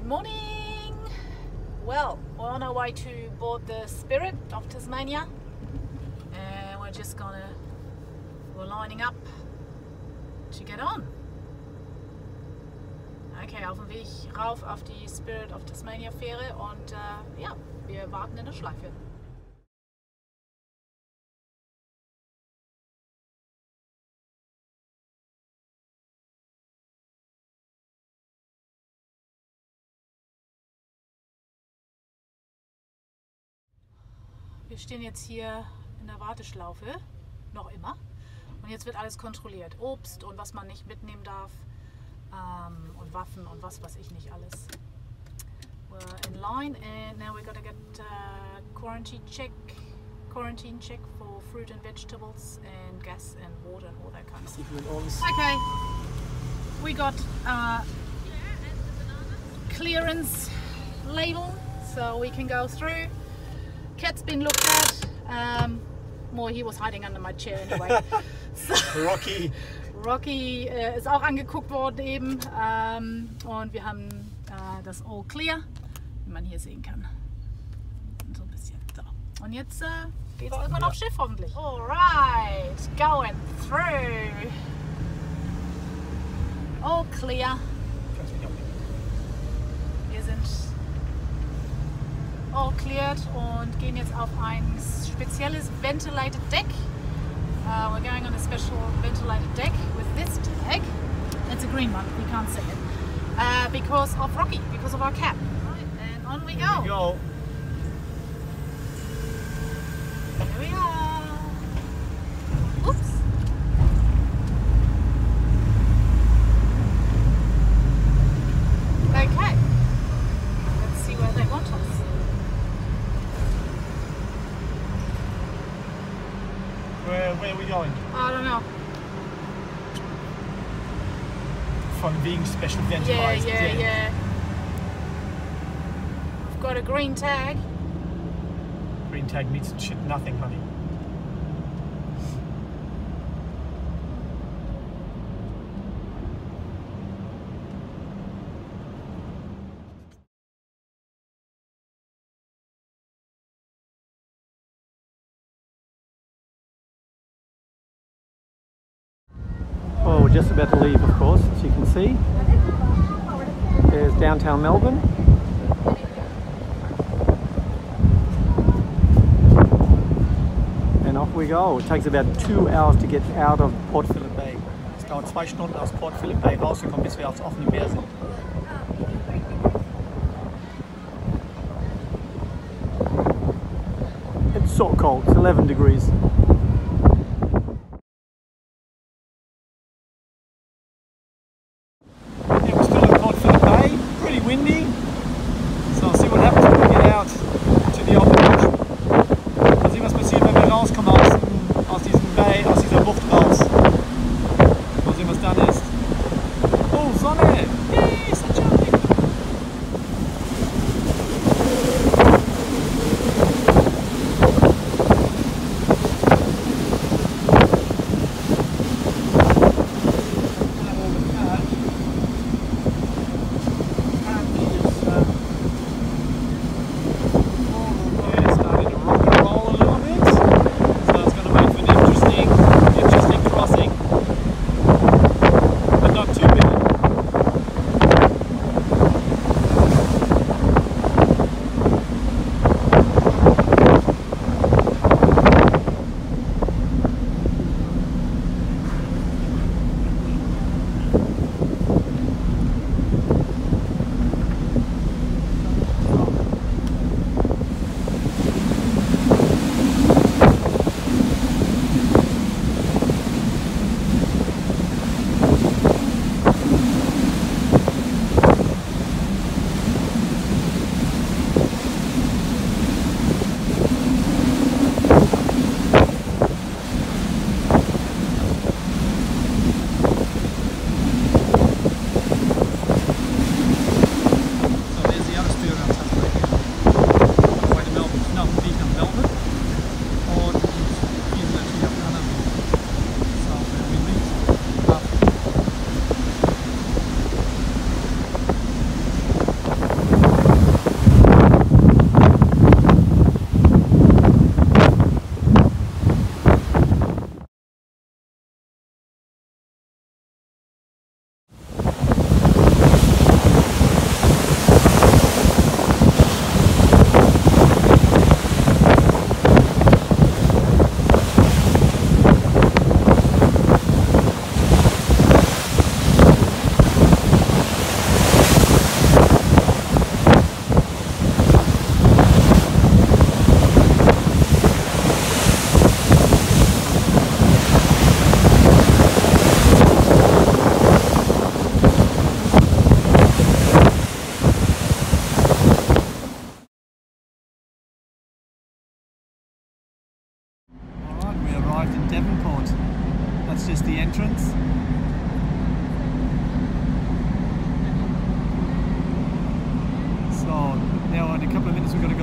good morning. Well, we're on our way to board the Spirit of Tasmania, and we're just gonna we're lining up to get on. Okay, auf dem Weg rauf auf die Spirit of Tasmania Fähre und äh, ja, wir warten in der Schleife. Wir stehen jetzt hier in der Warteschlaufe, noch immer. Und jetzt wird alles kontrolliert. Obst und was man nicht mitnehmen darf. Ähm, und Waffen und was weiß ich nicht alles. We're in line and now we gotta get uh, quarantine check, quarantine check for fruit and vegetables and gas and water and all that kind of stuff. Okay, we got uh, clearance label so we can go through. Cat's been looked at. Um, well, he was hiding under my chair anyway. so, Rocky. Rocky äh, ist auch angeguckt worden eben. Ähm, und wir haben äh, das All Clear, wie man hier sehen kann. So ein bisschen. So. Und jetzt äh, geht's irgendwann aufs Schiff hoffentlich. Alright, going through. All Clear. Wir sind all cleared und gehen jetzt auf ein spezielles ventilated deck. Uh, we're going on a special ventilated deck with this tag. It's a green one, we can't see it. Uh, because of Rocky, because of our cap. Right, and on we go. Go. Here we are. Oops. Okay. Let's see where they want us. Where, where are we going? I don't know. From being special Yeah, ventilated. yeah, yeah. I've got a green tag. Green tag means shit nothing, honey. Well, we're just about to leave, of course, as you can see. There's downtown Melbourne. And off we go. It takes about two hours to get out of Port Phillip Bay. Dauert zwei Stunden aus Port Phillip Bay bis wir aufs offene Meer sind. It's so cold, it's 11 degrees.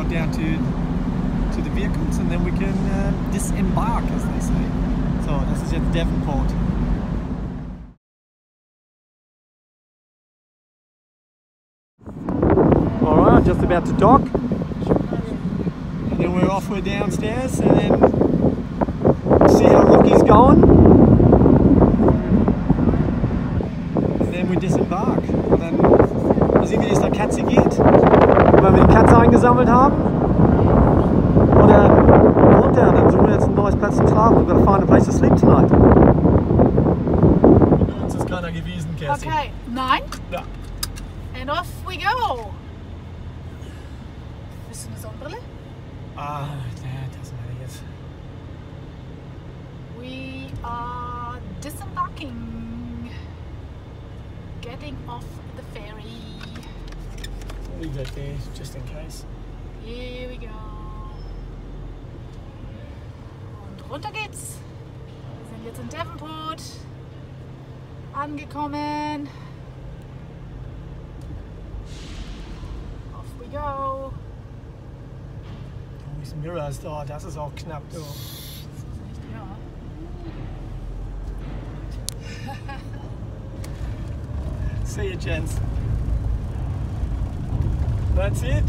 Down to to the vehicles and then we can uh, disembark, as they say. So this is jetzt Devonport. All right, just about to dock. And then we're off, we're downstairs and then see how Rocky's going. Und then we disembark. Und dann sehen, wie es der Katze geht. Eingesammelt haben. Und dann runter. Dann suchen wir jetzt ein neues Platz zum Schlafen. We're gonna find a place to sleep tonight. Uns ist keiner gewesen, Kerstin. Okay, nein. Ja. And off we go. Bist du eine Sonnenbrille? Ah, nee, das meine ich jetzt. We are disembarking. Getting off the ferry. Leave that there, just in case. Here we go. Und runter geht's. Wir sind jetzt in Devonport angekommen. Off we go. Oh, these mirrors, oh, das ist auch knapp. Ja. See you, gents. That's it.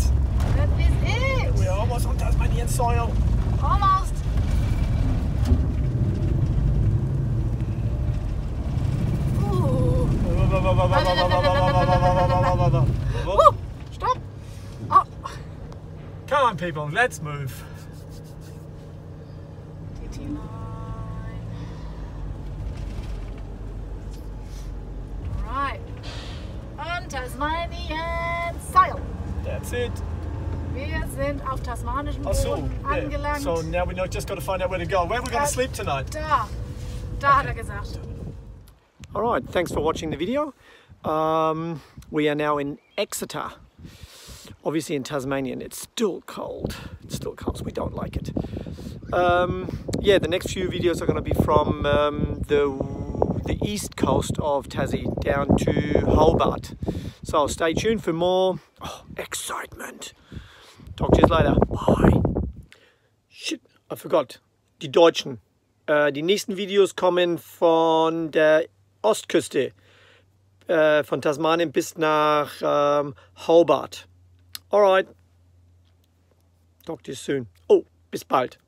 That is it. We're almost on Tasmanian soil. Almost. Ooh. Stop. Oh. Come on, people, let's move. TT line. Right. On Tasmanian soil. That's it. Wir sind auf tasmanischem Oh, so, yeah. angelangt. so now we know just got to find out where to go. Where are we going to sleep tonight? Da. Da hat er gesagt. All right, thanks for watching the video. Um, we are now in Exeter. Obviously in Tasmania, and it's still cold. It's still cold, so we don't like it. Um, yeah, the next few videos are going to be from um, the the east coast of Tassie down to Hobart. So stay tuned for more oh, excitement. Talk to you later. Bye. Shit, I forgot. Die Deutschen. Äh, die nächsten Videos kommen von der Ostküste, äh, von Tasmanien bis nach ähm, Hobart. Alright. Talk to you soon. Oh, bis bald.